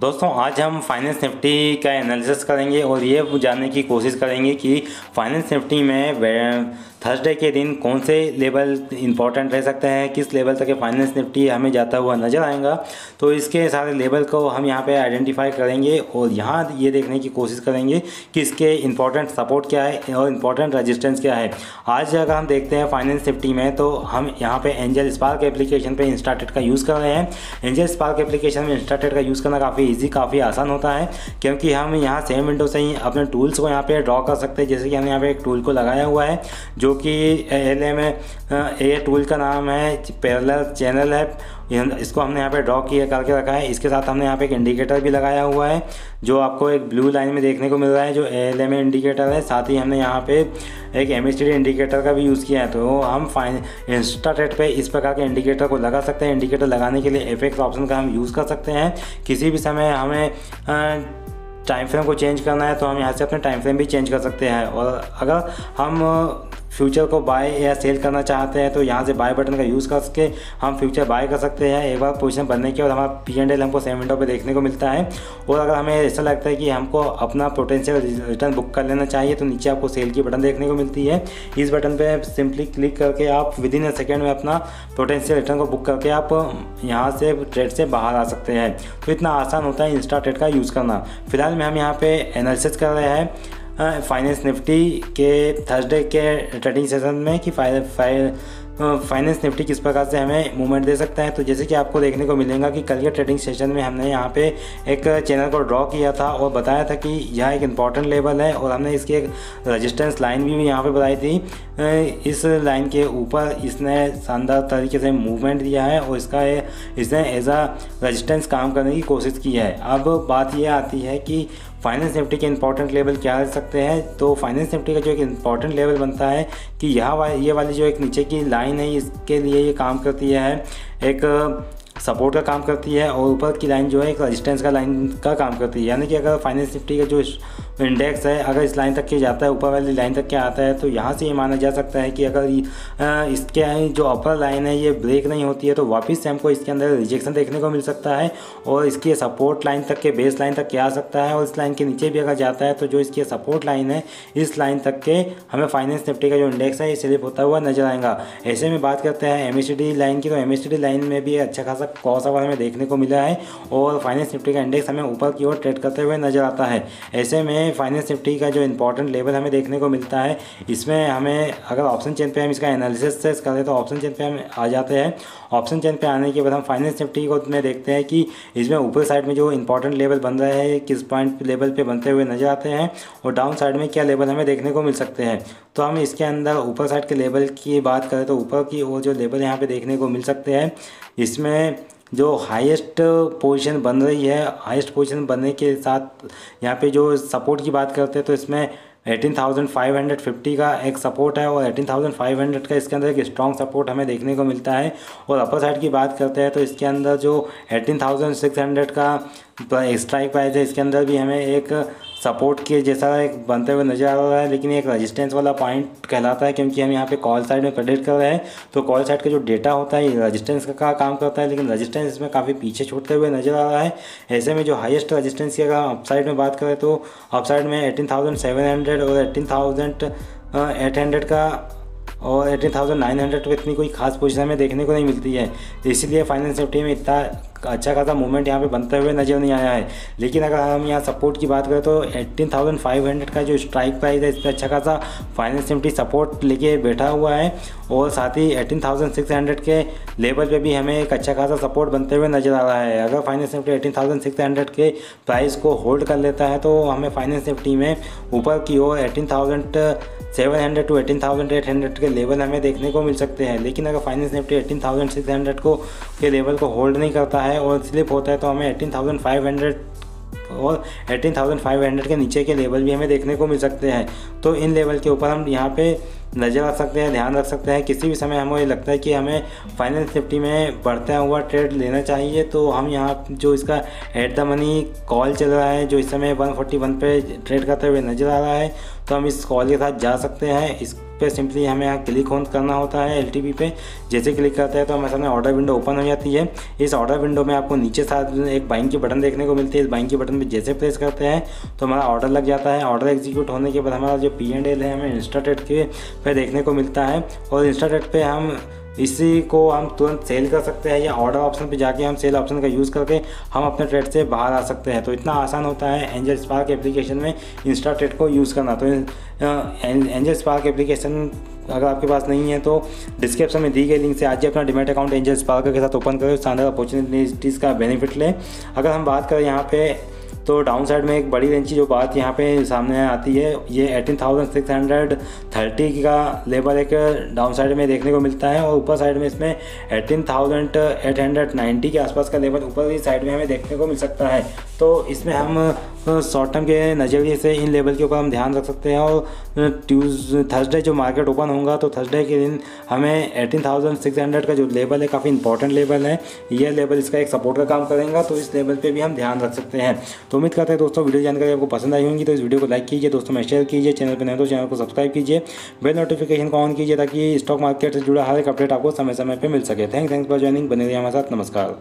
दोस्तों, आज हम फाइनेंस निफ्टी का एनालिसिस करेंगे और ये जानने की कोशिश करेंगे कि फाइनेंस निफ्टी में थर्सडे के दिन कौन से लेवल इंपॉर्टेंट रह सकते हैं, किस लेवल तक फाइनेंस निफ्टी हमें जाता हुआ नज़र आएगा। तो इसके सारे लेवल को हम यहाँ पे आइडेंटिफाई करेंगे और यहाँ ये देखने की कोशिश करेंगे कि इसके इंपॉर्टेंट सपोर्ट क्या है और इंपॉर्टेंट रजिस्टेंस क्या है। आज अगर हम देखते हैं फाइनेंस निफ्टी में तो हम यहाँ पर एंजल स्पार्क एप्लीकेशन पर इंस्टाटेड का यूज़ कर रहे हैं। एंजल स्पार्क एप्लीकेशन में इंस्टाटेड का यूज़ करना काफ़ी ईजी काफ़ी आसान होता है, क्योंकि हम यहाँ सेम विंडो से ही अपने टूल्स को यहाँ पर ड्रॉ कर सकते हैं। जैसे कि हमने यहाँ पे एक टूल को लगाया हुआ है, जो कि एल एम ए टूल का नाम है पैरेलल चैनल है। इसको हमने यहाँ पे ड्रॉ किया, करके रखा है। इसके साथ हमने यहाँ पे एक इंडिकेटर भी लगाया हुआ है, जो आपको एक ब्लू लाइन में देखने को मिल रहा है, जो एल एम इंडिकेटर है। साथ ही हमने यहाँ पे एक एम इंडिकेटर का भी यूज़ किया है। तो हम फाइन इंस्टाटेट पे इस प्रकार के इंडिकेटर को लगा सकते हैं। इंडिकेटर लगाने के लिए एफेक्स ऑप्शन का हम यूज़ कर सकते हैं। किसी भी समय हमें टाइम फ्रेम को चेंज करना है तो हम यहाँ से अपने टाइम फ्रेम भी चेंज कर सकते हैं। और अगर हम फ्यूचर को बाय या सेल करना चाहते हैं तो यहाँ से बाय बटन का यूज़ करके हम फ्यूचर बाय कर सकते हैं। एक बार पोजिशन बनने के बाद हमारा पी एंड एल हमको सेम विंडो पर देखने को मिलता है। और अगर हमें ऐसा लगता है कि हमको अपना पोटेंशियल रिटर्न बुक कर लेना चाहिए तो नीचे आपको सेल की बटन देखने को मिलती है। इस बटन पर सिंपली क्लिक करके आप विद इन अ सेकेंड में अपना पोटेंशियल रिटर्न को बुक करके आप यहाँ से ट्रेड से बाहर आ सकते हैं। तो इतना आसान होता है इंस्टा ट्रेड का यूज़ करना। फ़िलहाल में हम यहाँ पे एनालिसिस कर रहे हैं। फाइनेंस निफ्टी के थर्सडे के ट्रेडिंग सेशन में कि फाइनेंस निफ्टी किस प्रकार से हमें मूवमेंट दे सकता है। तो जैसे कि आपको देखने को मिलेगा कि कल के ट्रेडिंग सेशन में हमने यहाँ पे एक चैनल को ड्रॉ किया था और बताया था कि यह एक इंपॉर्टेंट लेवल है और हमने इसकी एक रजिस्टेंस लाइन भी यहाँ पे बताई थी। इस लाइन के ऊपर इसने शानदार तरीके से मूवमेंट दिया है और इसका इसने एज आ रजिस्टेंस काम करने की कोशिश की है। अब बात यह आती है कि फाइनेंस निफ्टी के इंपॉर्टेंट लेवल क्या रह सकते हैं? तो फाइनेंस निफ्टी का जो एक इंपॉर्टेंट लेवल बनता है कि यहाँ वा, ये वाली जो एक नीचे की लाइन है इसके लिए ये काम करती है। एक सपोर्ट का काम करती है और ऊपर की लाइन जो है, एक रजिस्टेंस का लाइन का काम करती है। यानी कि अगर फाइनेंस निफ्टी का जो इंडेक्स है, अगर इस लाइन तक के जाता है, ऊपर वाली लाइन तक के आता है तो यहाँ से ये माना जा सकता है कि अगर इसके जो अपर लाइन है, ये ब्रेक नहीं होती है तो वापस से हमको इसके अंदर रिजेक्शन देखने को मिल सकता है और इसके सपोर्ट लाइन तक के बेस लाइन तक के आ सकता है और इस लाइन के नीचे भी अगर जाता है तो जो इसकी सपोर्ट लाइन है, इस लाइन तक के हमें फाइनेंस निफ्टी का जो इंडेक्स है, ये स्लिप होता हुआ नज़र आएगा। ऐसे में बात करते हैं एम लाइन की तो एमएससीडी लाइन में भी अच्छा खासा कॉस आवर हमें देखने को मिला है और फाइनेंस निफ्टी का इंडेक्स हमें ऊपर की ओर ट्रेड करते हुए नज़र आता है। ऐसे में फाइनेंस निफ्टी का जो इंपॉर्टेंट लेवल हमें देखने को मिलता है, इसमें हमें अगर ऑप्शन चेन पे हम इसका एनालिसिस करें तो ऑप्शन चेन पे हम आ जाते हैं। ऑप्शन चेन पे आने के बाद हम फाइनेंस निफ्टी को में देखते हैं कि इसमें ऊपर साइड में जो इंपॉर्टेंट लेवल बन रहे हैं, किस पॉइंट लेवल पे बनते हुए नज़र आते हैं और डाउन साइड में क्या लेवल हमें देखने को मिल सकते हैं। तो हम इसके अंदर ऊपर साइड के लेवल की बात करें तो ऊपर की वो जो लेवल यहाँ पे देखने को मिल सकते हैं, इसमें जो हाईएस्ट पोजीशन बन रही है हाईएस्ट पोजीशन बनने के साथ यहाँ पे जो सपोर्ट की बात करते हैं तो इसमें 18,550 का एक सपोर्ट है और 18,500 का इसके अंदर एक स्ट्रॉन्ग सपोर्ट हमें देखने को मिलता है। और अपर साइड की बात करते हैं तो इसके अंदर जो 18,600 का स्ट्राइक प्राइस है, इसके अंदर भी हमें एक सपोर्ट के जैसा एक बनते हुए नज़र आ रहा है, लेकिन एक रजिस्टेंस वाला पॉइंट कहलाता है, क्योंकि हम यहाँ पे कॉल साइड में प्रेडिक्ट कर रहे हैं। तो कॉल साइड का जो डेटा होता है, ये रजिस्टेंस का का काम करता है, लेकिन रजिस्टेंस इसमें काफ़ी पीछे छूटते हुए नज़र आ रहा है। ऐसे में जो हाईएस्ट रजिस्टेंस की अगर अपसाइड में बात करें तो अपसाइड में एटीन और एटीन थाउज़ेंड का और एटीन थाउज़ेंड नाइन हंड्रेड पर इतनी कोई खास पोजिशन में देखने को नहीं मिलती है। इसीलिए फाइनेंस निफ्टी में इतना अच्छा खासा मूवमेंट यहाँ पे बनते हुए नज़र नहीं आया है। लेकिन अगर हम यहाँ सपोर्ट की बात करें तो 18,500 का जो स्ट्राइक प्राइस है इस पर अच्छा खासा फाइनेंस निफ्टी सपोर्ट लेके बैठा हुआ है। और साथ ही 18,600 के लेवल पे भी हमें एक अच्छा खासा सपोर्ट बनते हुए नज़र आ रहा है। अगर फाइनेंस निफ्टी 18,600 के प्राइस को होल्ड कर लेता है तो हमें फाइनेंस निफ्टी में ऊपर की ओर eighteen seven hundred two eighteen thousand eight hundred के लेवल हमें देखने को मिल सकते हैं। लेकिन अगर finance Nifty eighteen thousand six hundred को के लेवल को होल्ड नहीं करता है और स्लिप होता है तो हमें एटीन थाउज़ेंड फाइव हंड्रेड और एटीन थाउज़ेंड फाइव हंड्रेड के नीचे के लेवल भी हमें देखने को मिल सकते हैं। तो इन लेवल के ऊपर हम यहाँ पे नज़र रख सकते हैं, ध्यान रख सकते हैं। किसी भी समय हमें ये लगता है कि हमें फाइनेंस निफ्टी में बढ़ता हुआ ट्रेड लेना चाहिए तो हम यहाँ जो इसका एट द मनी कॉल चल रहा है, जो इस समय 141 पे ट्रेड करते हुए नज़र आ रहा है तो हम इस कॉल के साथ जा सकते हैं। इस पे सिंपली हमें यहाँ क्लिक ऑन करना होता है एलटीपी पे। जैसे क्लिक करते हैं तो हमारे सामने ऑर्डर विंडो ओपन हो जाती है। इस ऑर्डर विंडो में आपको नीचे साथ एक बाइंग की बटन देखने को मिलती है। इस बाइंग की बटन पर जैसे प्रेस करते हैं तो हमारा ऑर्डर लग जाता है। ऑर्डर एग्जीक्यूट होने के बाद हमारा जो पी एंड एल है, हमें इंस्टाटेट के पे देखने को मिलता है। और इंस्टाटेट पर हम इसी को हम तुरंत सेल कर सकते हैं या ऑर्डर ऑप्शन पे जाके हम सेल ऑप्शन का यूज़ करके हम अपने ट्रेड से बाहर आ सकते हैं। तो इतना आसान होता है एंजल स्पार्क एप्लीकेशन में इंस्टा ट्रेड को यूज़ करना। तो एंजल स्पार्क एप्लीकेशन अगर आपके पास नहीं है तो डिस्क्रिप्शन में दी गई लिंक से आज ही अपना डिमेट अकाउंट एंजल स्पार्क के साथ ओपन करें शानदार अपॉर्चुनिटीज़ का बेनिफिट लें। अगर हम बात करें यहाँ पे तो डाउन साइड में एक बड़ी रेंज की जो बात यहाँ पे सामने आती है, ये eighteen thousand six hundred thirty का लेवल एक डाउन साइड में देखने को मिलता है और ऊपर साइड में इसमें eighteen thousand eight hundred ninety के आसपास का लेवल ऊपर साइड में हमें देखने को मिल सकता है। तो इसमें हम शॉर्ट टर्म के नज़रिए से इन लेवल के ऊपर हम ध्यान रख सकते हैं और ट्यूज थर्सडे जो मार्केट ओपन होगा तो थर्सडे के दिन हमें एटीन थाउज़ेंड सिक्स हंड्रेड का जो लेवल है, काफ़ी इंपॉर्टेंट लेवल है। ये लेवल इसका एक सपोर्ट का काम करेगा तो इस लेवल पर भी हम ध्यान रख सकते हैं। तो उम्मीद करते हैं दोस्तों, वीडियो जानकारी आपको पसंद आई होंगी तो इस वीडियो को लाइक कीजिए, दोस्तों में शेयर कीजिए चैनल पर नहीं तो चैनल को सब्सक्राइब कीजिए। बेल नोटिफिकेशन को ऑन कीजिए, ताकि स्टॉक मार्केट से जुड़ा हर एक अपडेट आपको समय समय पर मिल सके। थैंक थैंक्स फॉर ज्वाइनिंग बने रहिए हमारे साथ। नमस्कार।